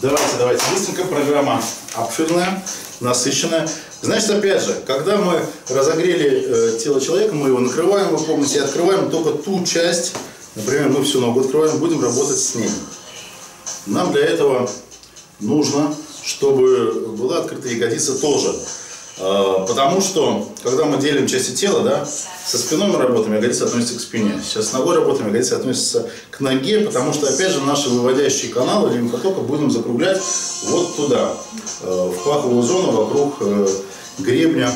Давайте, давайте. Быстренько программа обширная, насыщенная. Значит, опять же, когда мы разогрели э, тело человека, мы его накрываем, вы помните, и открываем только ту часть, например, мы всю ногу открываем, будем работать с ней. Нам для этого нужно, чтобы была открыта ягодица тоже. Э, потому что, когда мы делим части тела, да, со спиной мы работаем, ягодица относится к спине. Сейчас с ногой работаем, ягодица относится к ноге, потому что, опять же, наши выводящие каналы лимфотока будем закруглять вот туда, э, в паховую зону вокруг э, гребня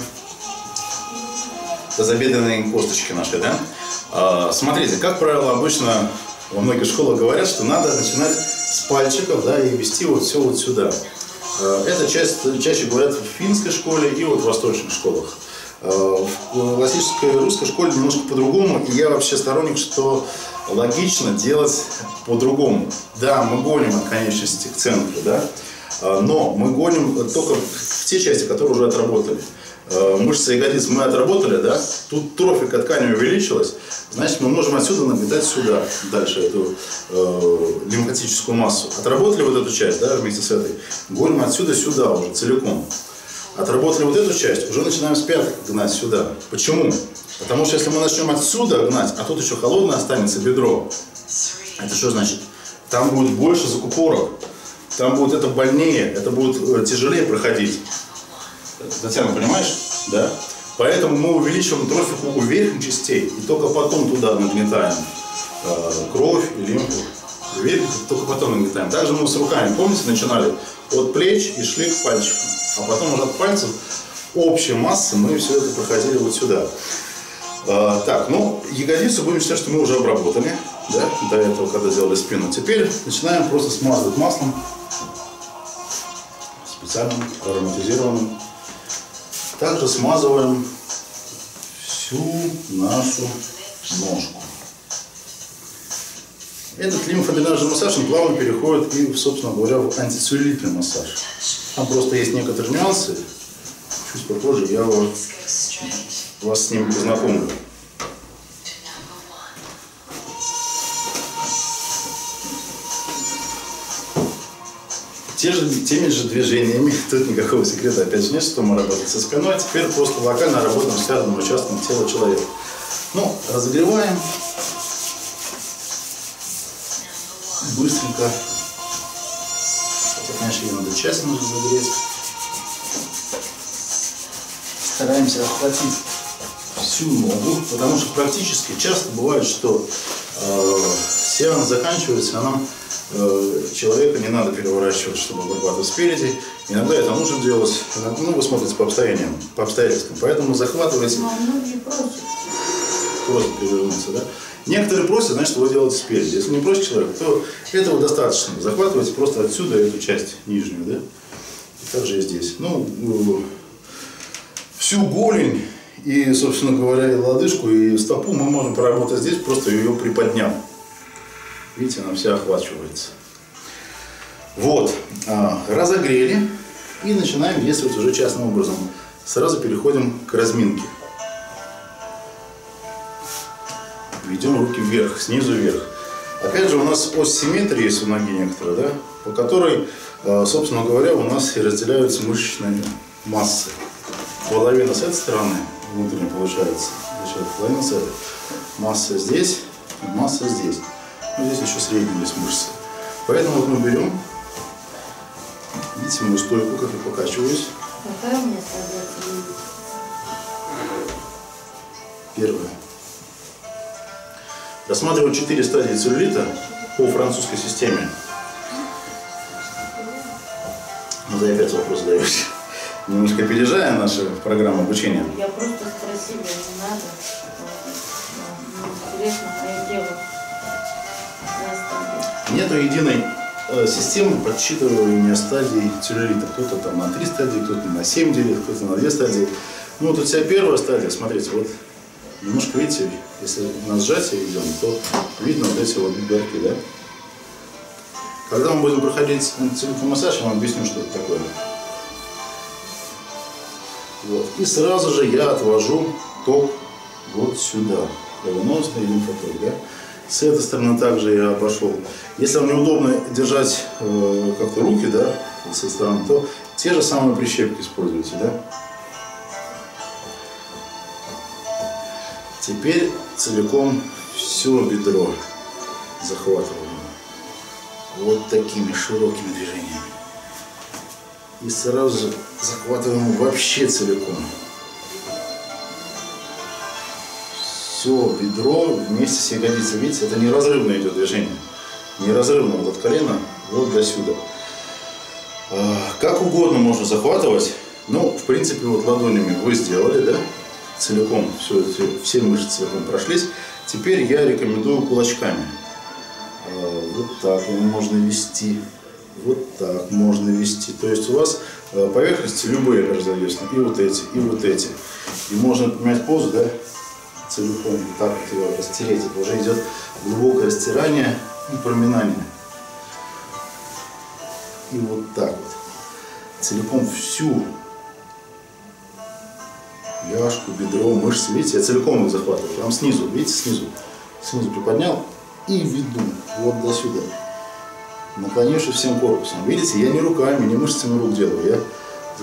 тазобедренной косточки нашей, да. А, смотрите, как правило, обычно во многих школах говорят, что надо начинать с пальчиков, да, и вести вот все вот сюда. Э, это часть, чаще говорят в финской школе и вот в восточных школах. Э, в классической русской школе немножко по-другому, и я вообще сторонник, что логично делать по-другому. Да, мы гоним от конечности к центру, да, э, но мы гоним только в те части, которые уже отработали. Мышцы ягодиц мы отработали, да, тут трофика ткани увеличилась, значит мы можем отсюда нагнетать сюда дальше эту э, лимфатическую массу. Отработали вот эту часть, да, вместе с этой, гоним отсюда сюда уже целиком. Отработали вот эту часть, уже начинаем с пяток гнать сюда. Почему? Потому что если мы начнем отсюда гнать, а тут еще холодное останется бедро, это что значит? Там будет больше закупорок, там будет это больнее, это будет э, тяжелее проходить. Татьяна, понимаешь? Да? Поэтому мы увеличиваем трофику у верхних частей и только потом туда нагнетаем э, кровь и лимфу. Верхних только потом нагнетаем. Также мы с руками, помните, начинали от плеч и шли к пальчикам. А потом уже от пальцев общей массы мы все это проходили вот сюда. Э, так, ну, ягодицу будем считать, что мы уже обработали, да, до этого, когда сделали спину. Теперь начинаем просто смазывать маслом специальным ароматизированным также смазываем всю нашу ножку. Этот лимфодренажный массаж он плавно переходит и, собственно говоря, в антицеллюлитный массаж. Там просто есть некоторые нюансы. Чуть попозже я вас с ними познакомлю. Те же, теми же движениями, тут никакого секрета опять же нет, что мы работаем со спиной, теперь просто локально работаем с каждым участком тела человека. Ну, разогреваем. Быстренько. Хотя, конечно, ее надо тщательно разогреть. Стараемся охватить всю ногу, потому что практически часто бывает, что э, сеанс заканчивается, а нам Э, человека не надо переворачивать, чтобы обрабатывать спереди. Иногда это нужно делать, ну, вы смотрите по обстояниям, по обстоятельствам. Поэтому захватывайте. Но многие просят. Просят перевернуться, да? Некоторые просят, значит, вы делаете спереди. Если не просит человек, то этого достаточно. Захватывайте просто отсюда эту часть нижнюю, да? И также и здесь. Ну, э, всю голень и, собственно говоря, и лодыжку, и стопу мы можем поработать здесь, просто ее приподняв. Видите, она вся охвачивается. Вот, а, разогрели и начинаем действовать уже частным образом. Сразу переходим к разминке. Ведем руки вверх, снизу вверх. Опять же, у нас ось симметрии есть у ноги некоторые, да, по которой, а, собственно говоря, у нас и разделяются мышечные массы. Половина с этой стороны, внутренне получается, половина с этой. Масса здесь, масса здесь. Ну, здесь еще средние есть мышцы. Поэтому вот мы берем, видите мою стойку, как я покачиваюсь. Какая у меня Первое. Рассматриваю четыре стадии целлюлита по французской системе. Ну, ты опять вопрос задаешь. Немножко опережая нашу программу обучения. Я просто спросила, не надо. Интересно, мое дело. Нету единой э, системы подсчитывания стадий целлюлита. Кто-то там на три стадии, кто-то на семь делит, кто-то на две стадии. Ну вот у тебя первая стадия, смотрите, вот немножко, видите, если на сжатие идем, то видно вот эти вот бугорки, да? Когда мы будем проходить антицеллюлитный я вам объясню, что это такое. Вот. И сразу же я отвожу ток вот сюда, кровеносный лимфоток, да? С этой стороны также я обошел. Если вам неудобно держать э, как-то руки, да, со стороны, то те же самые прищепки используйте, да. Теперь целиком все бедро захватываем. Вот такими широкими движениями. И сразу захватываем вообще целиком. Все бедро вместе с ягодицей. Видите, это неразрывное идет движение. Неразрывно вот от колена вот до сюда. А, Как угодно можно захватывать. Ну, в принципе, вот ладонями вы сделали, да? Целиком, все, все мышцы целиком прошлись. Теперь я рекомендую кулачками. А, Вот так можно вести. Вот так можно вести. То есть у вас э, поверхности любые разновесны. И вот эти, и вот эти. И можно поменять позу, да? Целиком вот так вот его растереть. Это уже идет глубокое растирание и проминание. И вот так вот. Целиком всю ляжку, бедро, мышцы. Видите, я целиком их захватываю. Прям снизу, видите, снизу. Снизу приподнял и веду вот до сюда. Наклонившись всем корпусом. Видите, я не руками, не мышцами рук делаю. Я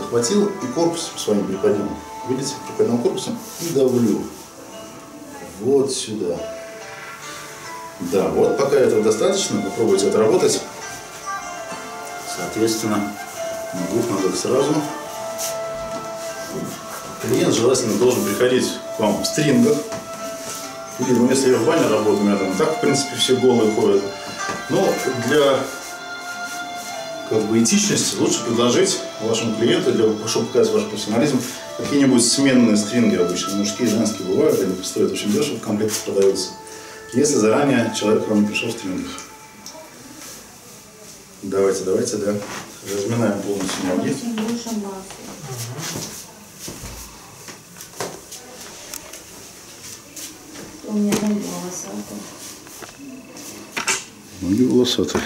захватил и корпус с вами приподнял. Видите, приподнял корпусом и давлю. Вот сюда. Да, вот пока этого достаточно. Попробуйте отработать. Соответственно, на двух ногах сразу. Клиент желательно должен приходить к вам в стрингах. Или, ну, если я в бане работаю, у меня там так, в принципе, все голые ходят. Но для как бы этичности лучше предложить вашему клиенту, для, чтобы показать ваш профессионализм, какие-нибудь сменные стринги обычно, мужские, женские бывают, они стоят очень дешево, в комплекте продаются. Если заранее человек к вам не пришел в стрингах. Давайте, давайте, да. Разминаем полностью ноги. Очень больше массы. У меня ноги волосатые. Ноги волосатые.